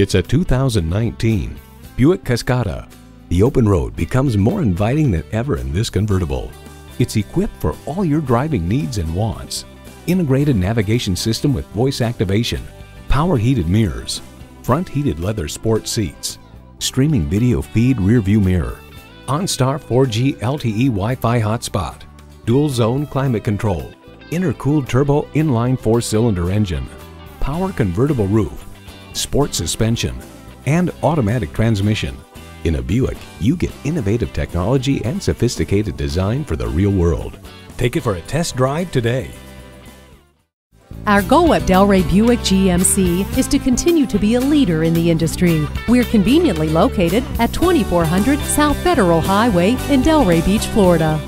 It's a 2019 Buick Cascada. The open road becomes more inviting than ever in this convertible. It's equipped for all your driving needs and wants. Integrated navigation system with voice activation, power heated mirrors, front heated leather sport seats, streaming video feed rear view mirror, OnStar 4G LTE Wi-Fi hotspot, dual zone climate control, intercooled turbo inline four cylinder engine, power convertible roof, sport suspension, and automatic transmission. In a Buick, you get innovative technology and sophisticated design for the real world. Take it for a test drive today. Our goal at Delray Buick GMC is to continue to be a leader in the industry. We're conveniently located at 2400 South Federal Highway in Delray Beach, Florida.